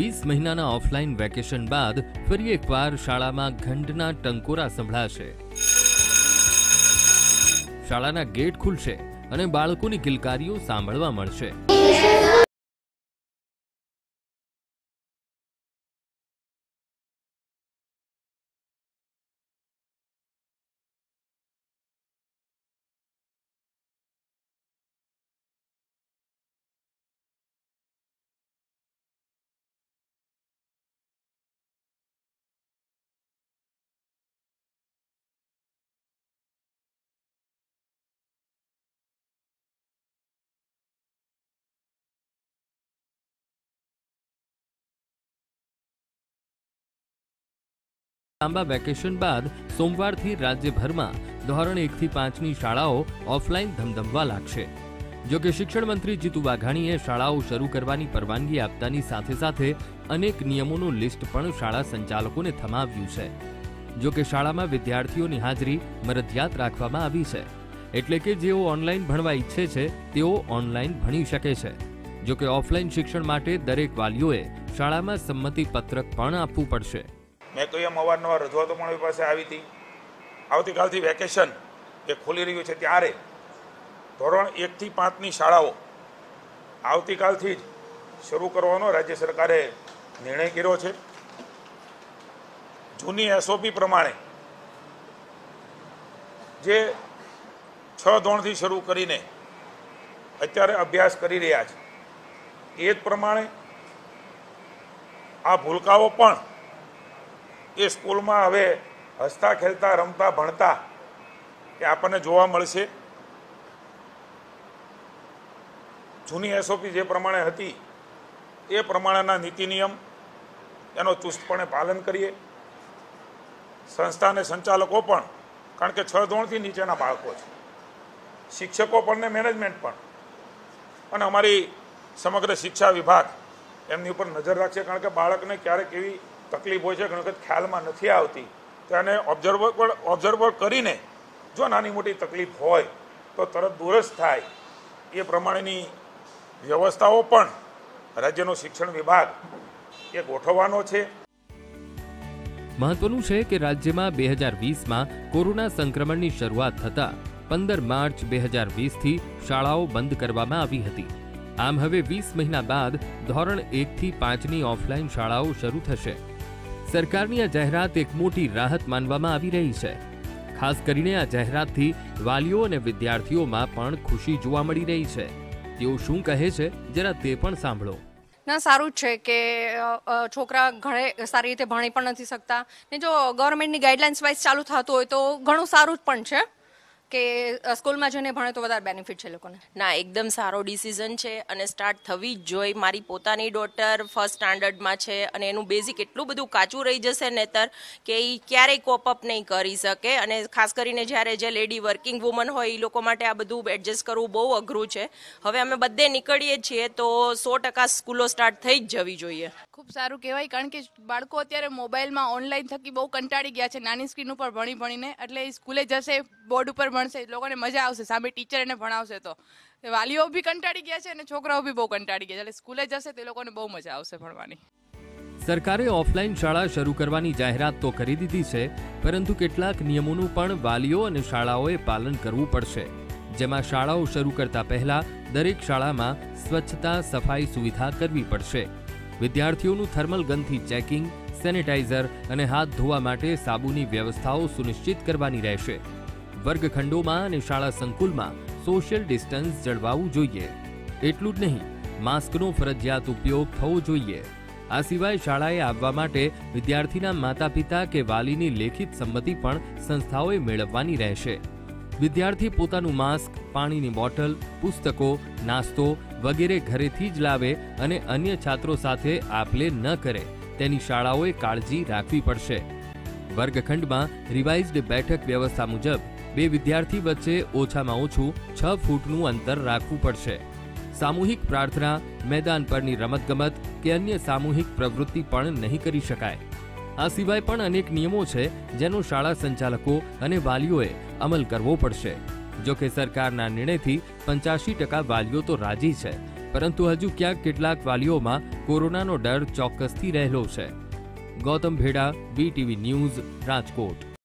વીસ મહિનાના offline vacation બાદ ફરી એકવાર શાળામાં ઘંટના ટંકોરા સંભળાશે. શાળાના ગેટ ખુલશે અને બાળકોની કિલકારીઓ સાંભળવા મળશે. લાંબા વેકેશન બાદ સોમવારથી રાજ્યભરમાં ધોરણ એકથી પાંચની શાળાઓ ઓફલાઈન ધમધમવા લાગશે. જો કે શિક્ષણ મંત્રી જીતુ વાઘાણીએ શાળાઓ શરૂ કરવાની પરવાનગી આપતાની સાથે સાથે અનેક નિયમોનું લિસ્ટ પણ શાળા સંચાલકોને થમાવ્યું છે. જો કે શાળામાં વિદ્યાર્થીઓની હાજરી મરજિયાત રાખવામાં આવી છે. એટલે કે જેઓ ઓનલાઈન ભણવા ઈચ્છે છે, તેઓ ઓનલાઈન ભણી શકે છે. જો કે ઓફલાઈન શિક્ષણ માટે દરેક વાલીઓએ શાળામાં સંમતિ પત્રક પણ આપવું પડશે. મેં કહ્યું એમ અવારનવાર રજૂઆતો પણ મારી પાસે આવી હતી. આવતીકાલથી વેકેશન એ ખોલી રહ્યું છે ત્યારે ધોરણ એકથી પાંચની શાળાઓ આવતીકાલથી જ શરૂ કરવાનો રાજ્ય સરકારે નિર્ણય કર્યો છે. જૂની એસઓપી પ્રમાણે જે છ ધોરણથી શરૂ કરીને અત્યારે અભ્યાસ કરી રહ્યા છે. એ જ પ્રમાણે આ ભૂલકાઓ પણ એ સ્કૂલમાં હવે હસતા, ખેલતા, રમતા, ભણતા એ આપણને જોવા મળશે. જૂની એસઓપી જે પ્રમાણે હતી, એ પ્રમાણેના નીતિ નિયમ એનો ચુસ્તપણે પાલન કરીએ. સંસ્થાને સંચાલકો પણ, કારણ કે છ ધોરણથી નીચેના બાળકો છે. શિક્ષકો પણ ને મેનેજમેન્ટ પણ. અને અમારી સમગ્ર શિક્ષા વિભાગ એમની ઉપર નજર રાખશે, કારણ કે બાળકને ક્યારેક એવી તકલીફ હોય છે, ઘણી વખત ખ્યાલમાં નથી આવતી. તો એને ઓબ્ઝર્વ ઓબ્ઝર્વ કરીને જો નાની મોટી તકલીફ હોય, તો તરત દૂર થાય. એ પ્રમાણેની વ્યવસ્થાઓ પણ રાજ્યનો શિક્ષણ વિભાગ એ ગોઠવવાનો છે. મહત્વનું છે કે રાજ્યમાં બે હજાર વીસમાં કોરોના સંક્રમણની શરૂઆત થતાં પંદર માર્ચ બે હજાર વીસથી શાળાઓ બંધ કરવામાં આવી હતી. આમ હવે વીસ મહિના બાદ ધોરણ એકથી પાંચની ઓફલાઈન શાળાઓ શરૂ થશે. સરકારની આ જાહેરાત એક મોટી રાહત માનવામાં આવી રહી છે. ખાસ કરીને આ જાહેરાતથી વાલીઓ અને વિદ્યાર્થીઓમાં પણ ખુશી જોવા મળી રહી છે. તેઓ શું કહે છે, જરા તે પણ સાંભળો. ના, સારું જ છે કે છોકરા ઘણે સારી રીતે ભણી પણ નથી શકતા. ને જો ગવર્મેન્ટની ગાઈડલાઇન્સ વાઇઝ ચાલુ થતું હોય તો ઘણું સારું જ પણ છે. કે સ્કૂલમાં જઈને ભણે તો વધારે બેનિફિટ છે લોકોને? ના એકદમ સારો ડિસિઝન છે અને સ્ટાર્ટ થવી જ જોઈએ. મારી પોતાની ડોટર ફર્સ્ટ સ્ટાન્ડર્ડમાં છે અને એનું બેઝિક એટલું બધું કાચું રહી જશે નેતર કે એ ક્યારેય કોપઅપ નહીં કરી શકે. અને ખાસ કરીને જ્યારે જે લેડી વર્કિંગ વુમન હોય એ લોકો માટે આ બધું એડજસ્ટ કરવું બહુ અઘરું છે. હવે અમે બધે નીકળીએ છીએ તો સો ટકા સ્કૂલો સ્ટાર્ટ થઈ જ જવી જોઈએ. ખૂબ સારું કહેવાય કારણ કે બાળકો અત્યારે મોબાઈલમાં ઓનલાઈન થકી બહુ કંટાળી ગયા છે. નાની સ્ક્રીન ઉપર ભણી ભણીને એટલે એ સ્કૂલે જશે બોર્ડ ઉપર ભણશે, લોકોને મજા આવશે, સામે ટીચર એને ભણાવશે તો. વાલીઓ બી કંટાળી ગયા છે અને છોકરાઓ બી બહુ કંટાળી ગયા છે. એટલે સ્કૂલે જશે તે લોકોને બહુ મજા આવશે ભણવાની. સરકારે ઓફલાઈન શાળા શરૂ કરવાની જાહેરાત તો કરી દીધી છે, પરંતુ કેટલાક નિયમોનું પણ વાલીઓ અને શાળાઓએ પાલન કરવું પડશે. જેમાં શાળાઓ શરૂ કરતા પહેલા દરેક શાળામાં સ્વચ્છતા, સફાઈ સુવિધા કરવી પડશે. વિદ્યાર્થીઓનું થર્મલ ગનથી ચેકિંગ, સેનેટાઈઝર અને હાથ ધોવા માટે સાબુની વ્યવસ્થાઓ સુનિશ્ચિત કરવાની રહેશે. વર્ગખંડોમાં અને શાળા સંકુલમાં સોશિયલ ડિસ્ટન્સ જળવાવું જોઈએ. એટલું જ નહીં માસ્કનો ફરજિયાત ઉપયોગ થવો જોઈએ. આ સિવાય શાળાએ આવવા માટે વિદ્યાર્થીના માતા પિતા કે વાલીની લેખિત સંમતિ પણ સંસ્થાઓએ મેળવવાની રહેશે. વિદ્યાર્થી પોતાનું માસ્ક પાણીની બોટલ, પુસ્તકો, નાસ્તો વગેરે ઘરેથી જ લાવે અને અન્ય છાત્રો સાથે આપલે ન કરે. તેની શાળાઓએ કાળજી રાખવી પડશે. વર્ગખંડમાં રિવાઇઝડ બેઠક વ્યવસ્થા મુજબ બે વિદ્યાર્થી વચ્ચે ઓછામાં ઓછું છ ફૂટનું અંતર રાખવું પડશે. સામૂહિક પ્રાર્થના, મેદાન પરની રમતગમત કે અન્ય સામૂહિક પ્રવૃત્તિ પણ નહીં કરી શકાય. આ સિવાય પણ અનેક નિયમો છે જેનો શાળા સંચાલકો અને વાલીઓએ અમલ કરવો પડશે. જો કે સરકારના નિર્ણયથી પંચ્યાસી ટકા વાલીઓ તો રાજી છે, પરંતુ હજુ ક્યાંક કેટલાક વાલીઓમાં કોરોનાનો ડર ચોક્કસથી રહેલો છે. Gautam Bheda VTV news Rajkot.